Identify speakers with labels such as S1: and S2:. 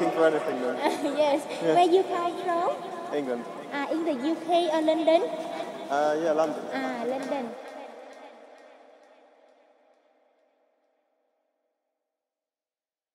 S1: I'm looking for anything then.
S2: yes.
S1: Yeah.
S2: Where you come from?
S1: England.
S2: Uh, in the UK or London?
S1: Uh, yeah, London.
S2: Ah, London.